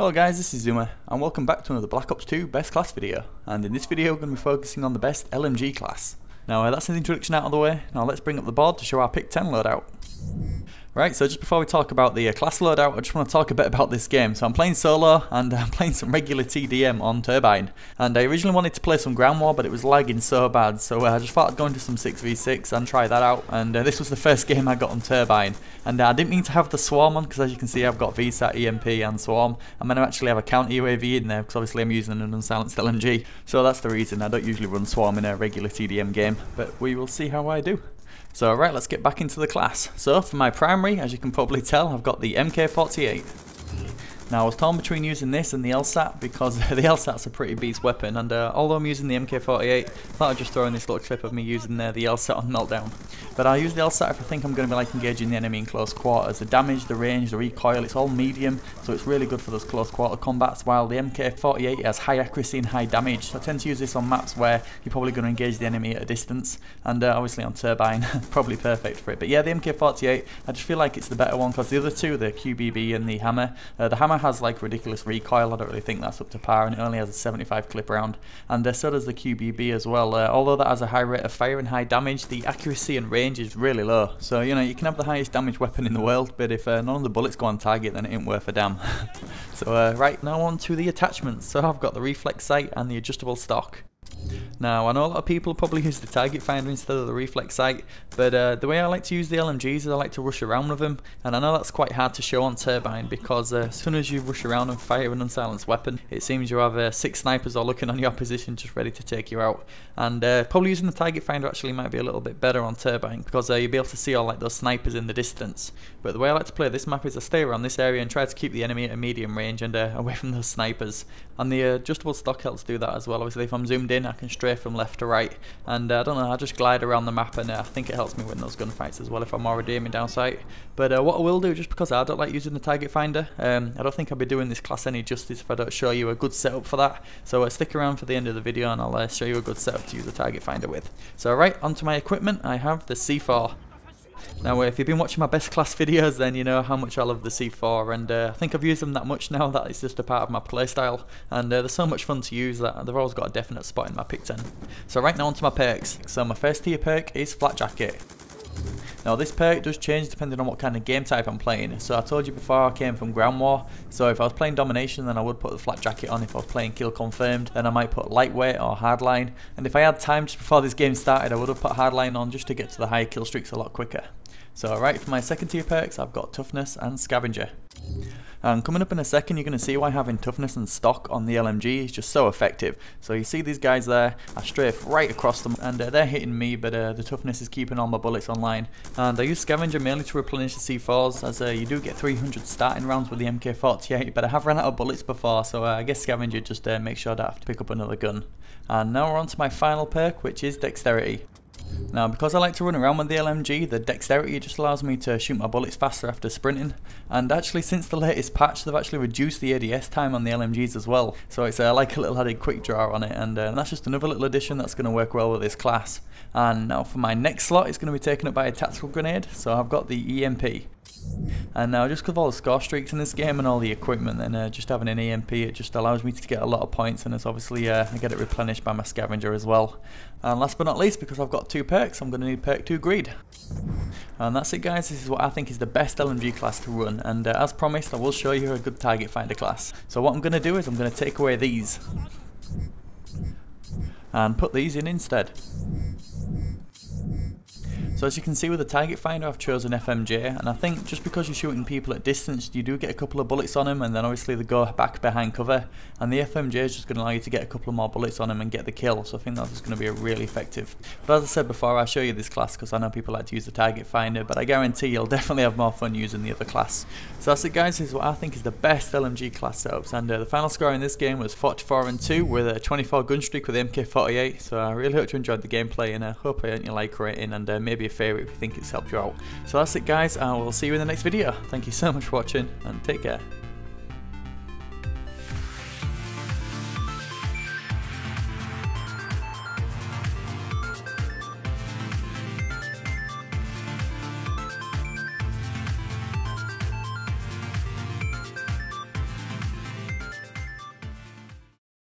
Hello guys, this is Zuma, and welcome back to another Black Ops 2 Best Class video, and in this video we're going to be focusing on the best LMG class. Now uh, that's the introduction out of the way, now let's bring up the board to show our pick 10 loadout. Right, so just before we talk about the uh, class loadout, I just want to talk a bit about this game. So I'm playing solo, and I'm playing some regular TDM on Turbine. And I originally wanted to play some Ground War, but it was lagging so bad, so uh, I just thought I'd go into some 6v6 and try that out. And uh, this was the first game I got on Turbine. And uh, I didn't mean to have the Swarm on, because as you can see I've got VSAT, EMP and Swarm. I'm going to actually have a counter UAV in there, because obviously I'm using an unsilenced LMG. So that's the reason I don't usually run Swarm in a regular TDM game, but we will see how I do. So right, let's get back into the class. So for my primary, as you can probably tell, I've got the MK48. Now I was torn between using this and the LSAT because the LSAT's a pretty beast weapon and uh, although I'm using the MK48, I thought I'd just throw in this little clip of me using uh, the LSAT on Meltdown. But I'll use the LSAT if I think I'm going to be like engaging the enemy in close quarters. The damage, the range, the recoil, it's all medium so it's really good for those close quarter combats while the MK48 has high accuracy and high damage. So I tend to use this on maps where you're probably going to engage the enemy at a distance and uh, obviously on Turbine, probably perfect for it. But yeah, the MK48, I just feel like it's the better one because the other two, the QBB and the HAMR, uh, the HAMR has like ridiculous recoil. I don't really think that's up to par, and it only has a 75 clip round. And uh, so does the QBB as well. Uh, although that has a high rate of fire and high damage, the accuracy and range is really low. So you know you can have the highest damage weapon in the world, but if uh, none of the bullets go on target, then it ain't worth a damn. so uh, right now on to the attachments. So I've got the reflex sight and the adjustable stock. Now, I know a lot of people probably use the target finder instead of the reflex sight, but uh, the way I like to use the LMGs is I like to rush around with them, and I know that's quite hard to show on Turbine because uh, as soon as you rush around and fire an unsilenced weapon, it seems you have uh, six snipers all looking on your position just ready to take you out. And uh, probably using the target finder actually might be a little bit better on Turbine because uh, you'll be able to see all like those snipers in the distance. But the way I like to play this map is I stay around this area and try to keep the enemy at a medium range and uh, away from those snipers. And the adjustable stock helps do that as well. Obviously, if I'm zoomed in, I can from left to right. And uh, I don't know, I just glide around the map and uh, I think it helps me win those gunfights as well if I'm already aiming down sight. But uh, what I will do, just because I don't like using the target finder, um, I don't think I'll be doing this class any justice if I don't show you a good setup for that. So uh, stick around for the end of the video and I'll uh, show you a good setup to use the target finder with. So right, onto my equipment, I have the C4. Now, if you've been watching my best class videos, then you know how much I love the C4, and uh, I think I've used them that much now that it's just a part of my playstyle, and uh, they're so much fun to use that they've always got a definite spot in my pick 10. So right now onto my perks. So my first tier perk is Flak Jacket. Now this perk does change depending on what kind of game type I'm playing. So I told you before I came from Ground War. So if I was playing Domination then I would put the Flak Jacket on. If I was playing Kill Confirmed then I might put Lightweight or Hardline. And if I had time just before this game started I would have put Hardline on just to get to the higher kill streaks a lot quicker. So right for my second tier perks I've got Toughness and Scavenger. And coming up in a second, you're going to see why having toughness and stock on the LMG is just so effective. So you see these guys there, I strafe right across them, and uh, they're hitting me, but uh, the toughness is keeping all my bullets online. And I use Scavenger mainly to replenish the C4s, as uh, you do get 300 starting rounds with the MK48, but I have run out of bullets before, so uh, I guess Scavenger just uh, makes sure I don't have to pick up another gun. And now we're on to my final perk, which is Dexterity. Now because I like to run around with the LMG, the dexterity just allows me to shoot my bullets faster after sprinting and actually since the latest patch they've actually reduced the ADS time on the LMGs as well so it's uh, like a little added quick draw on it and, uh, and that's just another little addition that's going to work well with this class. And now for my next slot it's going to be taken up by a tactical grenade so I've got the EMP. And now just with all the score streaks in this game and all the equipment then uh, just having an EMP it just allows me to get a lot of points and it's obviously uh, I get it replenished by my scavenger as well. And last but not least because I've got two perks I'm going to need perk 2 greed. And that's it guys, this is what I think is the best LMG class to run and uh, as promised I will show you a good target finder class. So what I'm going to do is I'm going to take away these and put these in instead. So as you can see with the target finder I've chosen FMJ and I think just because you're shooting people at distance you do get a couple of bullets on them and then obviously they go back behind cover and the FMJ is just going to allow you to get a couple of more bullets on them and get the kill so I think that's going to be really effective. But as I said before I'll show you this class because I know people like to use the target finder but I guarantee you'll definitely have more fun using the other class. So that's it guys, this is what I think is the best LMG class setups and uh, the final score in this game was 44 and 2 with a 24 gun streak with MK48 so I really hope you enjoyed the gameplay and I hope I earned your like rating and uh, maybe favourite if you think it's helped you out. So that's it guys, and we'll see you in the next video. Thank you so much for watching, and take care.